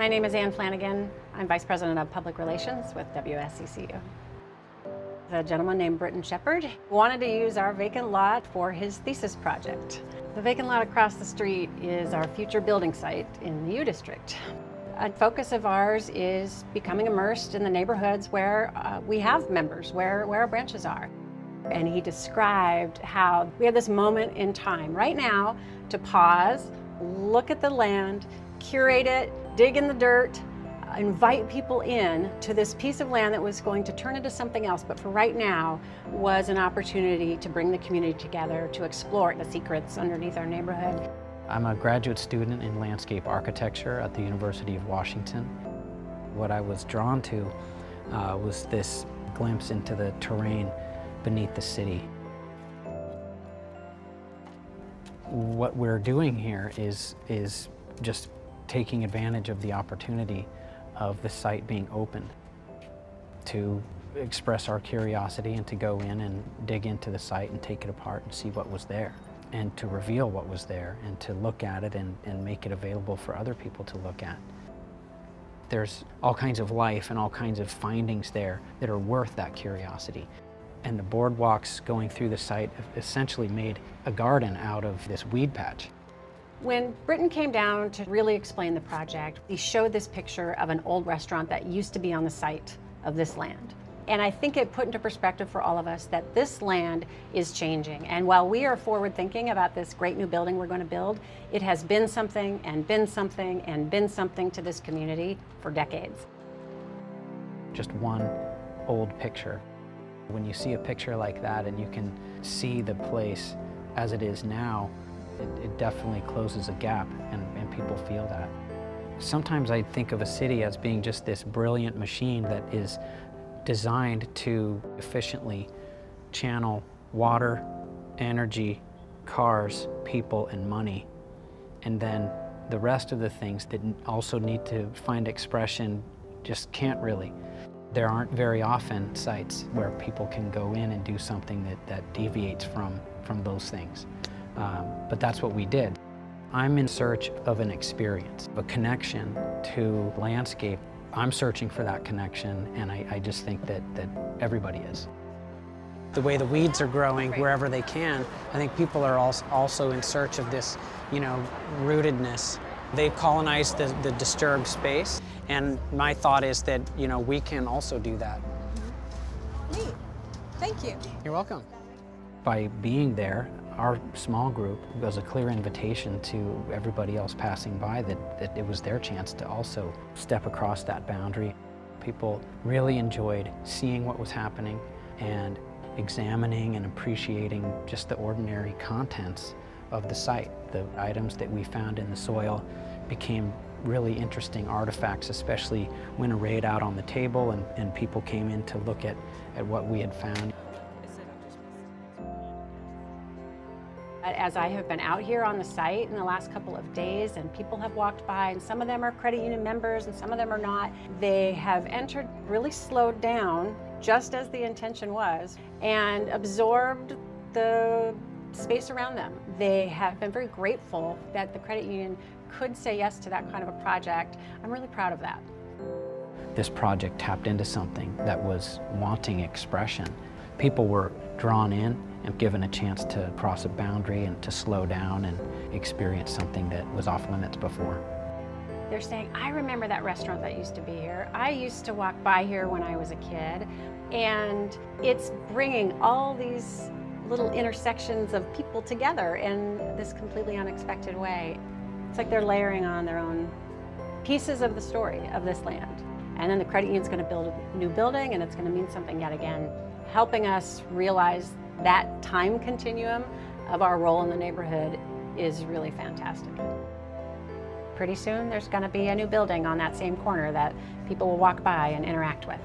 My name is Ann Flanagan. I'm Vice President of Public Relations with WSECU. A gentleman named Britton Shepard wanted to use our vacant lot for his thesis project. The vacant lot across the street is our future building site in the U District. A focus of ours is becoming immersed in the neighborhoods where uh, we have members, where, where our branches are. And he described how we have this moment in time right now to pause, look at the land, curate it, dig in the dirt, invite people in to this piece of land that was going to turn into something else, but for right now was an opportunity to bring the community together to explore the secrets underneath our neighborhood. I'm a graduate student in landscape architecture at the University of Washington. What I was drawn to uh, was this glimpse into the terrain beneath the city. What we're doing here is, is just taking advantage of the opportunity of the site being open to express our curiosity and to go in and dig into the site and take it apart and see what was there and to reveal what was there and to look at it and, and make it available for other people to look at. There's all kinds of life and all kinds of findings there that are worth that curiosity. And the boardwalks going through the site essentially made a garden out of this weed patch. When Britton came down to really explain the project, he showed this picture of an old restaurant that used to be on the site of this land. And I think it put into perspective for all of us that this land is changing. And while we are forward thinking about this great new building we're going to build, it has been something and been something and been something to this community for decades. Just one old picture. When you see a picture like that and you can see the place as it is now, it, it definitely closes a gap and, and people feel that. Sometimes I think of a city as being just this brilliant machine that is designed to efficiently channel water, energy, cars, people, and money. And then the rest of the things that also need to find expression just can't really. There aren't very often sites where people can go in and do something that, that deviates from, from those things. Um, but that's what we did. I'm in search of an experience, a connection to landscape. I'm searching for that connection, and I, I just think that, that everybody is. The way the weeds are growing wherever they can, I think people are also in search of this, you know, rootedness. They've colonized the, the disturbed space, and my thought is that, you know, we can also do that. Neat. Thank you. You're welcome. By being there, our small group was a clear invitation to everybody else passing by that, that it was their chance to also step across that boundary. People really enjoyed seeing what was happening and examining and appreciating just the ordinary contents of the site. The items that we found in the soil became really interesting artifacts, especially when arrayed out on the table and, and people came in to look at, at what we had found. As I have been out here on the site in the last couple of days and people have walked by and some of them are credit union members and some of them are not, they have entered really slowed down just as the intention was and absorbed the space around them. They have been very grateful that the credit union could say yes to that kind of a project. I'm really proud of that. This project tapped into something that was wanting expression. People were drawn in and given a chance to cross a boundary and to slow down and experience something that was off limits before. They're saying, I remember that restaurant that used to be here. I used to walk by here when I was a kid. And it's bringing all these little intersections of people together in this completely unexpected way. It's like they're layering on their own pieces of the story of this land. And then the credit union's going to build a new building and it's going to mean something yet again, helping us realize that time continuum of our role in the neighborhood is really fantastic. Pretty soon there's going to be a new building on that same corner that people will walk by and interact with.